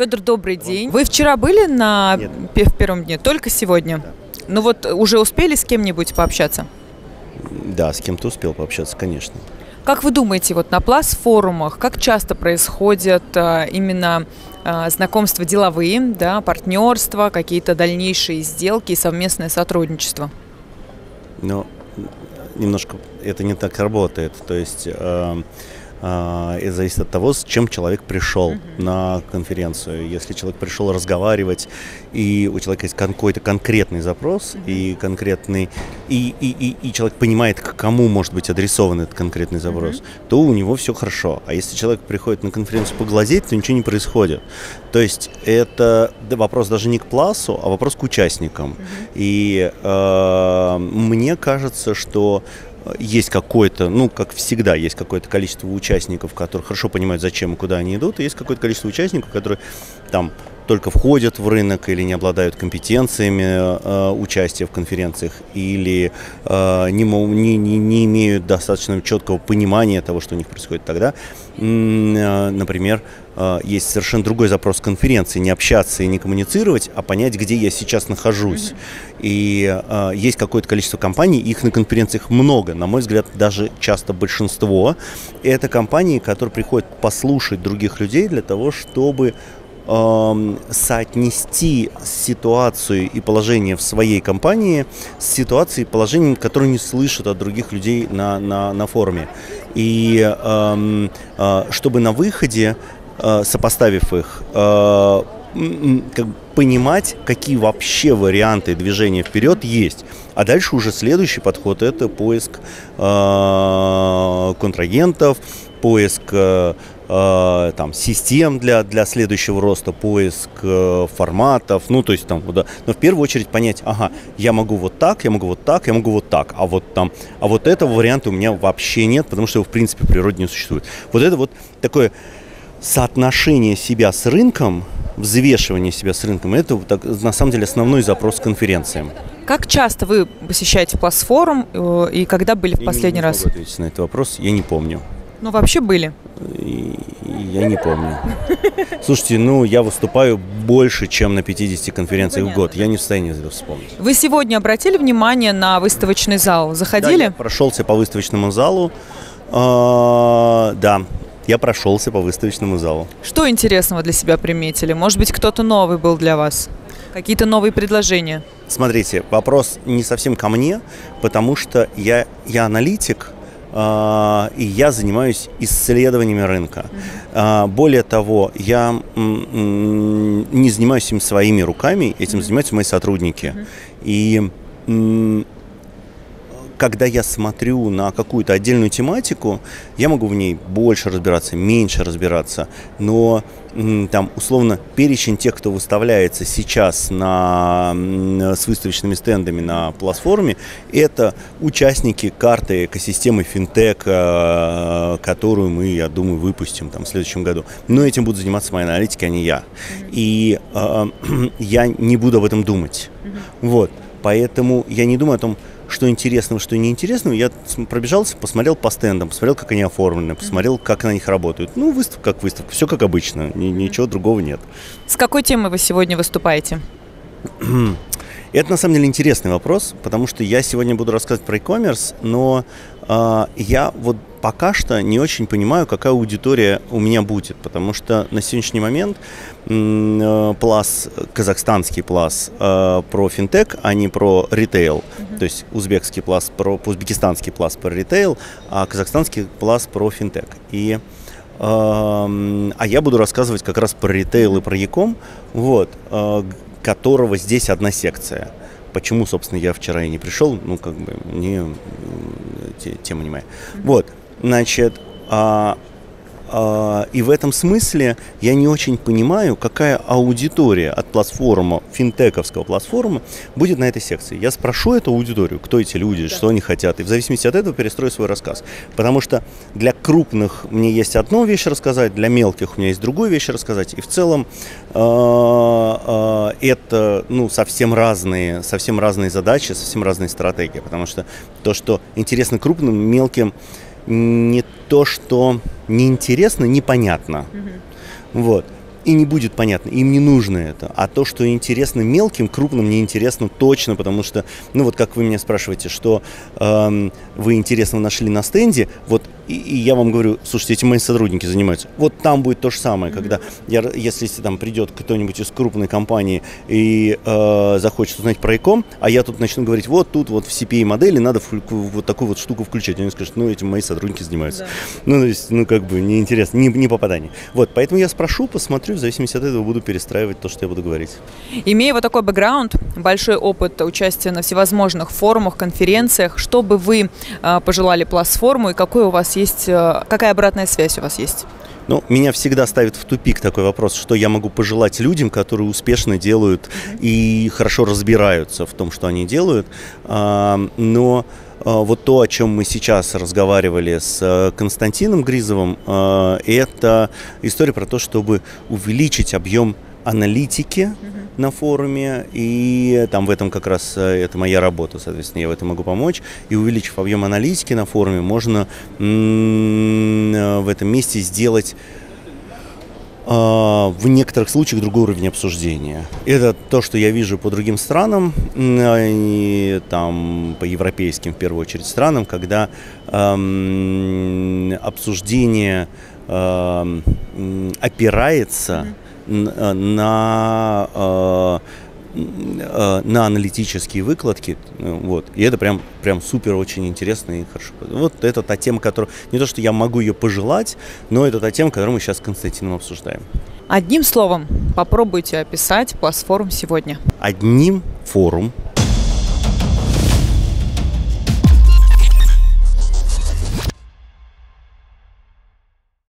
Федор, добрый день. Вы вчера были на Нет. в первом дне? Только сегодня? Ну вот уже успели с кем-нибудь пообщаться? Да, с кем-то успел пообщаться, конечно. Как вы думаете, вот на плас-форумах, как часто происходят а, именно а, знакомства деловые, да, партнерства, какие-то дальнейшие сделки и совместное сотрудничество? Но немножко это не так работает. То есть э, э, это зависит от того, с чем человек пришел на конференцию. Если человек пришел разговаривать, и у человека есть какой-то конкретный запрос, и конкретный, и, и, и, и человек понимает, к кому может быть адресован этот конкретный запрос, то у него все хорошо. А если человек приходит на конференцию поглазеть, то ничего не происходит. То есть это вопрос даже не к пласу, а вопрос к участникам. И э, мне кажется, что есть какое-то, ну, как всегда, есть какое-то количество участников, которые хорошо понимают, зачем и куда они идут, и есть какое-то количество участников, которые там только входят в рынок или не обладают компетенциями э, участия в конференциях, или э, не, не, не, имеют достаточно четкого понимания того, что у них происходит тогда. э, Например, есть совершенно другой запрос конференции, не общаться и не коммуницировать, а понять, где я сейчас нахожусь. И э, есть какое-то количество компаний, их на конференциях много, на мой взгляд, даже часто большинство. И это компании, которые приходят послушать других людей для того, чтобы эм, соотнести ситуацию и положение в своей компании с ситуацией и положением, которое не слышат от других людей на, на, на форуме. И эм, э, чтобы на выходе, э, сопоставив их, э, как понимать, какие вообще варианты движения вперед есть. А дальше уже следующий подход – это поиск э, контрагентов, поиск э, э, там, систем для, для следующего роста, поиск э, форматов, ну, то есть там, да. но в первую очередь понять, ага, я могу вот так, я могу вот так, я могу вот так, а вот там, а вот этого варианта у меня вообще нет, потому что его, в принципе, в природе не существует. Вот это вот такое соотношение себя с рынком, взвешивание себя с рынком, это так, на самом деле основной запрос к конференциям. Как часто вы посещаете плас-форум э, и когда были в Я последний не, не раз? могу ответить на этот вопрос, я не помню. Ну, вообще были. И- Я не помню. Слушайте, ну я выступаю больше, чем на 50 конференциях в год. Я не в состоянии это вспомнить. Вы сегодня обратили внимание на выставочный зал? Да, Заходили? я прошелся по выставочному залу. А, Да, я прошелся по выставочному залу. Что интересного для себя приметили? Может быть, кто-то новый был для вас? Какие-то новые предложения? Смотрите, вопрос не совсем ко мне, потому что я, я аналитик, и я занимаюсь исследованиями рынка. А, Более того, я не занимаюсь им своими руками, этим занимаются мои сотрудники. И когда я смотрю на какую-то отдельную тематику, я могу в ней больше разбираться, меньше разбираться, но там условно перечень тех, кто выставляется сейчас на, с выставочными стендами на платформе, это участники карты экосистемы финтек, э, которую мы, я думаю, выпустим там, в следующем году. Но этим будут заниматься мои аналитики, а не я. И э, я не буду об этом думать. Вот. Поэтому я не думаю о том, что интересного, что неинтересного. Я пробежался, посмотрел по стендам, посмотрел, как они оформлены, посмотрел, как на них работают. Ну, выставка как выставка, все как обычно, ни- ничего другого нет. С какой темой вы сегодня выступаете? Это на самом деле интересный вопрос, потому что я сегодня буду рассказывать про e-commerce, но а, я вот пока что не очень понимаю, какая аудитория у меня будет, потому что на сегодняшний момент э, плас, казахстанский плас э, про финтех, а не про ритейл, то есть узбекский плас про узбекистанский плас про ритейл, а казахстанский плас про финтех. И А я буду рассказывать как раз про ритейл и про Яком, вот, э, г- которого здесь одна секция. Почему, собственно, я вчера и не пришел, ну, как бы, не, тема не моя. Вот, значит, а, и в этом смысле я не очень понимаю, какая аудитория от платформы, финтековского платформы будет на этой секции. Я спрошу эту аудиторию, кто эти люди, что они хотят, и в зависимости от этого перестрою свой рассказ. Потому что для крупных мне есть одну вещь рассказать, для мелких у меня есть другую вещь рассказать, и в целом э, э, это ну, совсем разные, совсем разные задачи, совсем разные стратегии, потому что то, что интересно крупным, мелким, не то, что неинтересно, непонятно. Вот. и не будет понятно, им не нужно это. А то, что интересно мелким, крупным не интересно точно, потому что, ну вот как вы меня спрашиваете, что э, вы интересно нашли на стенде, вот и, и я вам говорю, слушайте, эти мои сотрудники занимаются. Вот там будет то же самое, mm-hmm. когда я, если там придет кто-нибудь из крупной компании и э, захочет узнать про ИКОМ, а я тут начну говорить, вот тут вот в CPA модели надо вот такую вот штуку включать. Они скажут, ну эти мои сотрудники занимаются. Да. Ну то есть, ну как бы неинтересно, не, не попадание. Вот, поэтому я спрошу, посмотрю, в зависимости от этого буду перестраивать то, что я буду говорить. Имея вот такой бэкграунд, большой опыт участия на всевозможных форумах, конференциях, что бы вы э, пожелали платформу и какой у вас есть, э, какая обратная связь у вас есть? Ну, меня всегда ставит в тупик такой вопрос, что я могу пожелать людям, которые успешно делают и хорошо разбираются в том, что они делают. А, но а, вот то, о чем мы сейчас разговаривали с э, Константином Гризовым, а, это история про то, чтобы увеличить объем аналитики на форуме, и там в этом как раз э, это моя работа, соответственно, я в этом могу помочь. И увеличив объем аналитики на форуме, можно э, в этом месте сделать а, в некоторых случаях другой уровень обсуждения. Это то, что я вижу по другим странам, и, там по европейским в первую очередь странам, когда эм, обсуждение эм, опирается mm-hmm Э, на, э, э, на аналитические выкладки, вот, и это прям, прям супер очень интересно и хорошо. Вот это та тема, которую, не то, что я могу ее пожелать, но это та тема, которую мы сейчас с Константином обсуждаем. Одним словом, попробуйте описать платформ сегодня. Одним форум –